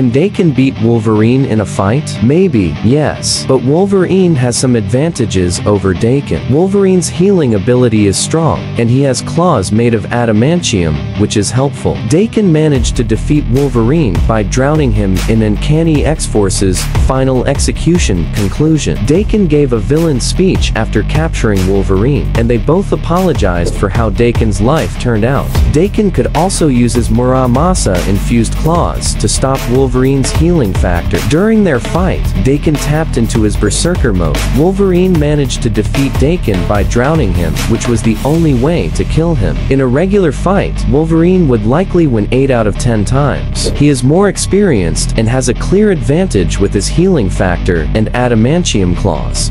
Can Daken beat Wolverine in a fight? Maybe, yes. But Wolverine has some advantages over Daken. Wolverine's healing ability is strong, and he has claws made of adamantium, which is helpful. Daken managed to defeat Wolverine by drowning him in Uncanny X-Force's final execution conclusion. Daken gave a villain speech after capturing Wolverine, and they both apologized for how Daken's life turned out. Daken could also use his Muramasa-infused claws to stop Wolverine's healing factor. During their fight, Daken tapped into his Berserker mode. Wolverine managed to defeat Daken by drowning him, which was the only way to kill him. In a regular fight, Wolverine would likely win 8 out of 10 times. He is more experienced and has a clear advantage with his healing factor and adamantium claws.